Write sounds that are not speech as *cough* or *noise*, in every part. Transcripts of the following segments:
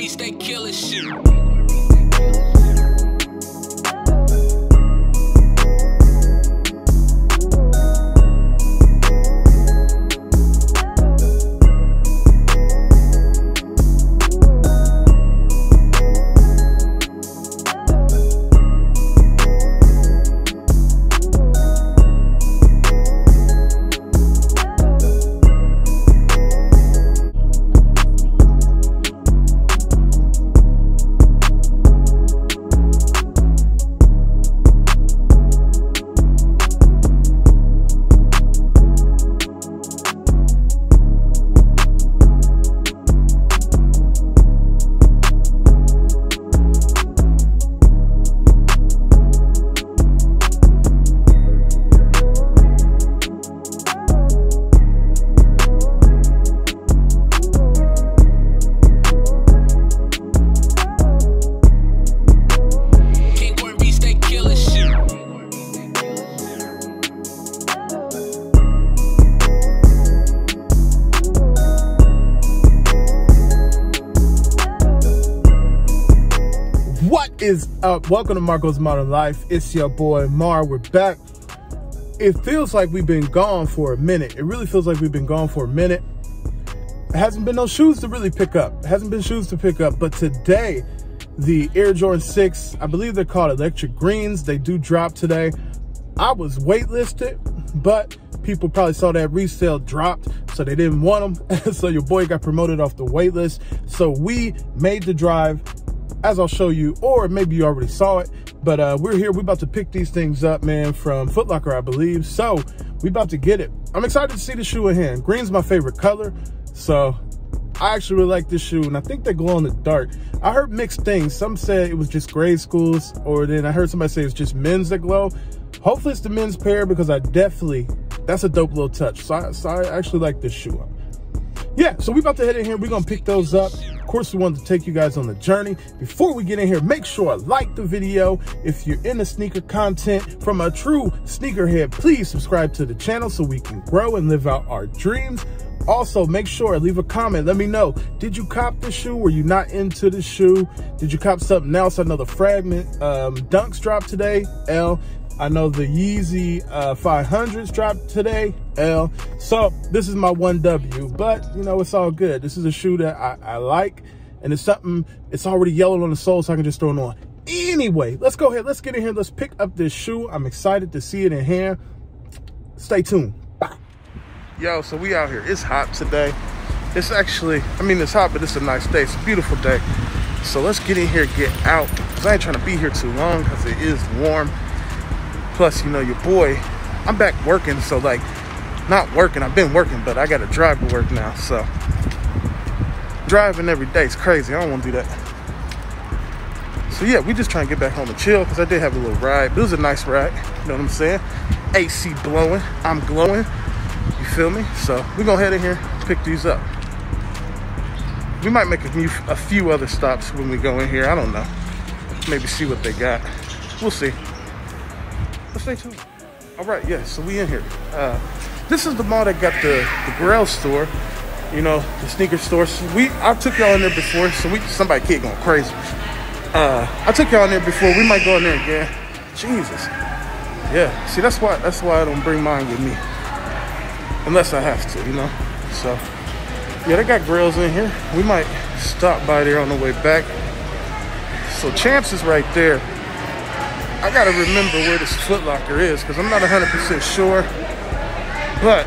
beats, they killing shit. Up? Welcome to Marco's Modern Life. It's your boy Mar. We're back. It feels like we've been gone for a minute. It really feels like we've been gone for a minute. It hasn't been no shoes to really pick up. It hasn't been shoes to pick up. But today, the Air Jordan 6, I believe they're called Electric Greens. They do drop today. I was waitlisted, but people probably saw that resale dropped, so they didn't want them. *laughs* so your boy got promoted off the waitlist. So we made the drive as I'll show you, or maybe you already saw it, but uh, we're here. We're about to pick these things up, man, from Foot Locker, I believe. So we about to get it. I'm excited to see the shoe in hand. Green's my favorite color, so I actually really like this shoe, and I think they glow in the dark. I heard mixed things. Some said it was just grade schools, or then I heard somebody say it's just men's that glow. Hopefully it's the men's pair because I definitely, that's a dope little touch. So I, so I actually like this shoe. Yeah, so we about to head in here. We're gonna pick those up. Of course, we wanted to take you guys on the journey. Before we get in here, make sure like the video. If you're into sneaker content from a true sneakerhead, please subscribe to the channel so we can grow and live out our dreams. Also, make sure leave a comment. Let me know. Did you cop the shoe? Were you not into the shoe? Did you cop something else? Another fragment um, dunks dropped today. L. I know the Yeezy uh, 500s dropped today, L. So this is my 1W, but you know, it's all good. This is a shoe that I, I like and it's something, it's already yellow on the sole so I can just throw it on. Anyway, let's go ahead. Let's get in here. Let's pick up this shoe. I'm excited to see it in hand. Stay tuned. Bye. Yo, so we out here. It's hot today. It's actually, I mean, it's hot, but it's a nice day. It's a beautiful day. So let's get in here, get out. Cause I ain't trying to be here too long because it is warm. Plus, you know, your boy, I'm back working. So like, not working, I've been working, but I got to drive to work now. So driving every day is crazy. I don't want to do that. So yeah, we just trying to get back home and chill because I did have a little ride. But it was a nice ride. You know what I'm saying? AC blowing. I'm glowing. You feel me? So we're to head in here, pick these up. We might make a few, a few other stops when we go in here. I don't know. Maybe see what they got. We'll see. Stay tuned. All right, yeah, so we in here. Uh, this is the mall that got the, the Grail store, you know, the sneaker store. So we, I took y'all in there before, so we, somebody kid going crazy. Uh, I took y'all in there before. We might go in there again. Jesus. Yeah. See, that's why that's why I don't bring mine with me, unless I have to, you know. So, yeah, they got grills in here. We might stop by there on the way back. So, Champs is right there. I gotta remember where this Foot Locker is because I'm not 100% sure. But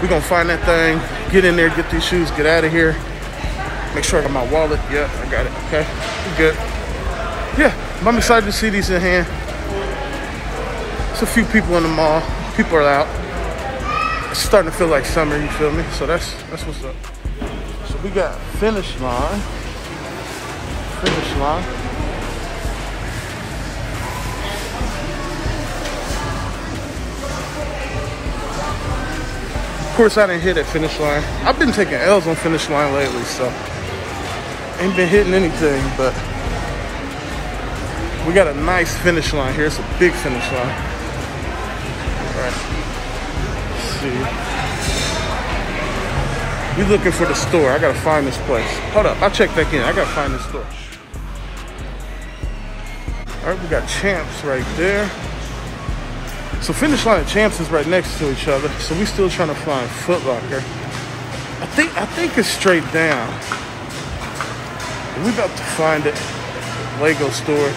we're gonna find that thing, get in there, get these shoes, get out of here. Make sure I got my wallet. Yeah, I got it. Okay, good. Yeah, I'm excited to see these in hand. It's a few people in the mall. People are out. It's starting to feel like summer. You feel me? So that's that's what's up. So we got finish line. Finish line. Course, I didn't hit at finish line. I've been taking L's on finish line lately, so ain't been hitting anything, but we got a nice finish line here. It's a big finish line. All right. Let's see. We looking for the store. I gotta find this place. Hold up, I'll check back in. I gotta find this store. All right, we got Champs right there. So finish line and Champs is right next to each other. So we still trying to find Foot Locker. I think I think it's straight down. We about to find it. Lego store.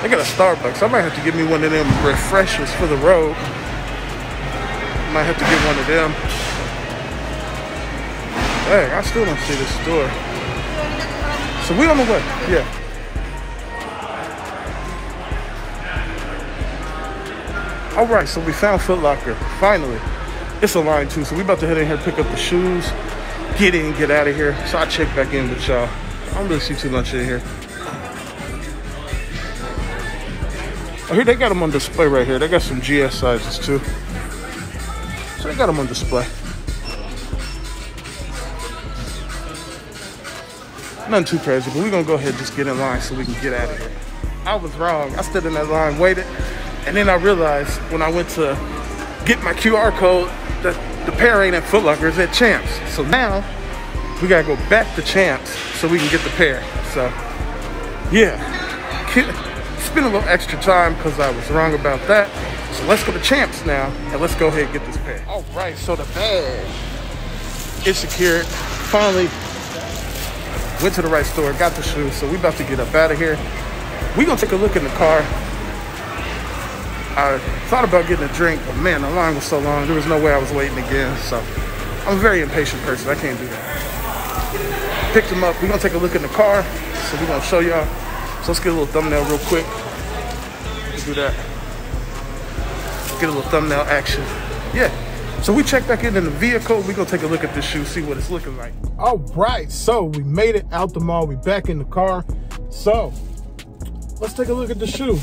They got a Starbucks. I might have to give me one of them refreshers for the road. Might have to get one of them. Dang, I still don't see the store. So we on the way. Yeah. All right, so we found Foot Locker. Finally. It's a line too, so we about to head in here pick up the shoes, get in, get out of here. So I'll check back in with y'all. I don't really see too much in here. Oh, here they got them on display right here. They got some GS sizes too. So they got them on display. Nothing too crazy, but we're gonna go ahead and just get in line so we can get out of here. I was wrong. I stood in that line, waited, and then I realized when I went to get my QR code that the pair ain't at Foot Locker, it's at Champs. So now we gotta go back to Champs so we can get the pair. So yeah, spend a little extra time because I was wrong about that. So let's go to Champs now and let's go ahead and get this pair. All right, so the bag is secured. Finally went to the right store, got the shoes. So we about to get up out of here. We gonna take a look in the car. I thought about getting a drink, but man, the line was so long. There was no way I was waiting again. So I'm a very impatient person. I can't do that. Picked them up. We're gonna take a look in the car. So we're gonna show y'all. So let's get a little thumbnail real quick. Let's do that. Get a little thumbnail action. Yeah. So we check back in in the vehicle. We're gonna take a look at this shoe, see what it's looking like. All right, so we made it out the mall. We back in the car. So let's take a look at the shoe.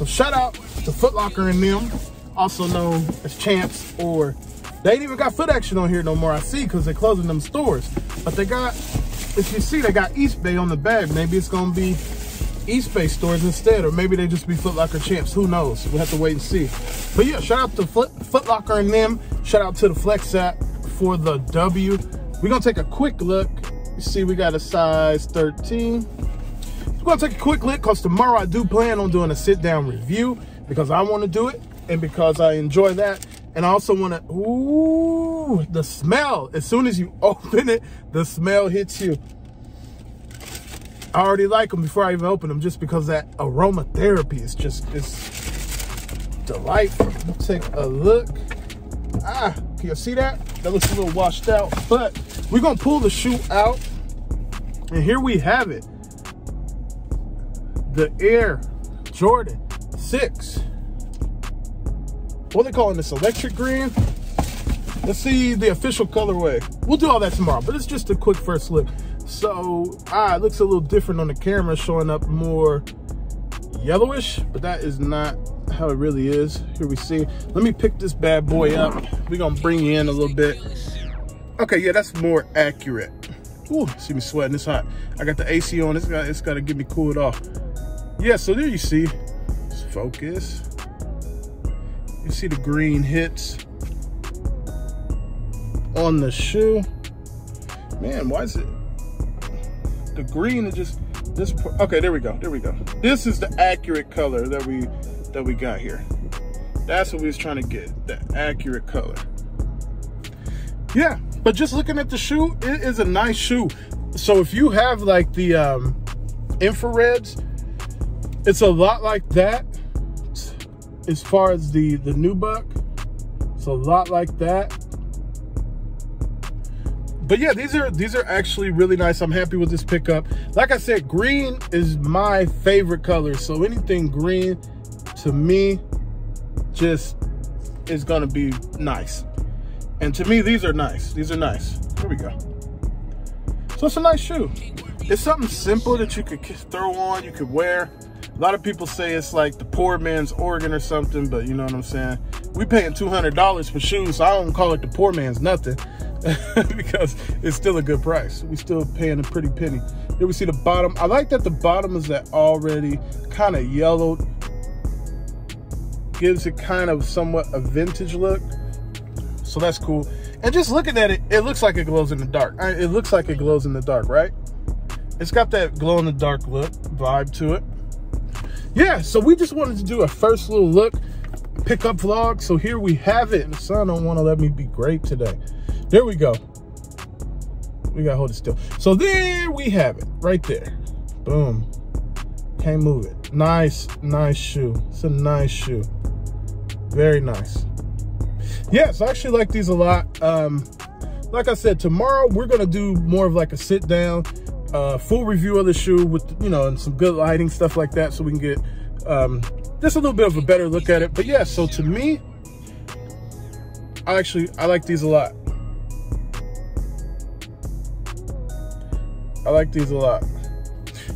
So shout out to Foot Locker and them, also known as Champs, or they ain't even got Footaction on here no more. I see because they're closing them stores. But they got, if you see, they got Eastbay on the bag. Maybe it's gonna be Eastbay stores instead, or maybe they just be Foot Locker Champs. Who knows? We'll have to wait and see. But yeah, shout out to Foot, Foot Locker and them. Shout out to the Flex app for the W. We're gonna take a quick look. You see, we got a size 13. We're gonna take a quick look because tomorrow I do plan on doing a sit down review because I want to do it and because I enjoy that. And I also want to, ooh, the smell. As soon as you *laughs* open it, the smell hits you. I already like them before I even open them just because that aromatherapy is just, it's delightful. Take a look. Ah, can you see that? That looks a little washed out, but we're gonna pull the shoe out. And here we have it. The Air Jordan 6. What they calling this? Electric green? Let's see the official colorway. We'll do all that tomorrow, but it's just a quick first look. So, ah, it looks a little different on the camera, showing up more yellowish, but that is not how it really is. Here we see. Let me pick this bad boy up. We're gonna bring you in a little bit. Okay, yeah, that's more accurate. Ooh, see me sweating, it's hot. I got the AC on, it's got, it's gotta get me cooled off. Yeah, so there you see, Let's focus. You see the green hits on the shoe. Man, why is it, the green is just, this, okay, there we go, there we go. This is the accurate color that we, that we got here. That's what we was trying to get, the accurate color. Yeah, but just looking at the shoe, it is a nice shoe. So if you have like the um, infrareds, it's a lot like that as far as the, the nubuck. It's a lot like that. But yeah, these are these are actually really nice. I'm happy with this pickup. Like I said, green is my favorite color. So anything green to me just is gonna be nice. And to me, these are nice. These are nice. Here we go. So it's a nice shoe. It's something simple that you could throw on, you could wear. A lot of people say it's like the poor man's Oregon or something, but you know what I'm saying? We paying $200 for shoes, so I don't call it the poor man's nothing *laughs* because it's still a good price. We still paying a pretty penny. Here we see the bottom. I like that the bottom is that already kind of yellowed. Gives it kind of somewhat a vintage look. So that's cool. And just looking at it, it looks like it glows in the dark. It looks like it glows in the dark, right? It's got that glow in the dark look vibe to it. Yeah, so we just wanted to do a first little look pickup vlog. So here we have it. And the sun don't want to let me be great today. There we go. We gotta hold it still. So there we have it, right there. Boom. Can't move it. Nice, nice shoe. It's a nice shoe. Very nice. Yes, I actually like these a lot. Um, like I said, tomorrow we're gonna do more of like a sit down, uh, full review of the shoe with you know and some good lighting stuff like that, so we can get um, just a little bit of a better look at it. But yeah, so to me, I actually I like these a lot. I like these a lot.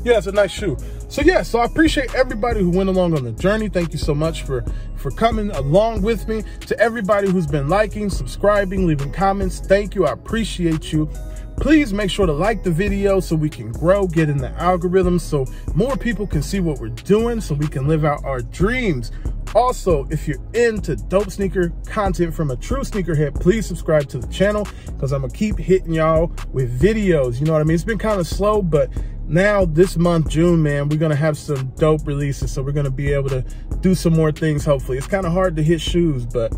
Yeah, it's a nice shoe. So yeah, so I appreciate everybody who went along on the journey. Thank you so much for for coming along with me. To everybody who's been liking, subscribing, leaving comments, thank you. I appreciate you. Please make sure to like the video so we can grow, get in the algorithm, so more people can see what we're doing, so we can live out our dreams. Also, if you're into dope sneaker content from a true sneakerhead, please subscribe to the channel because I'm gonna keep hitting y'all with videos. You know what I mean? It's been kind of slow, but now this month, June, man, we're gonna have some dope releases. So we're gonna be able to do some more things, hopefully. It's kind of hard to hit shoes, but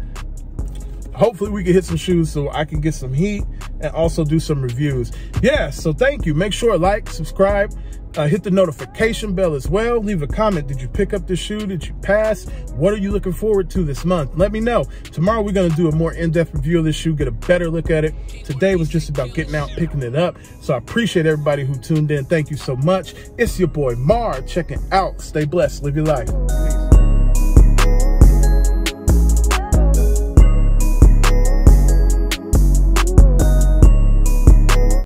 hopefully we can hit some shoes so I can get some heat and also do some reviews. Yeah, so thank you. Make sure to like, subscribe, uh, hit the notification bell as well. Leave a comment. Did you pick up the shoe? Did you pass? What are you looking forward to this month? Let me know. Tomorrow we're going to do a more in-depth review of this shoe, get a better look at it. Today was just about getting out, picking it up. So I appreciate everybody who tuned in. Thank you so much. It's your boy Mar checking out. Stay blessed. Live your life.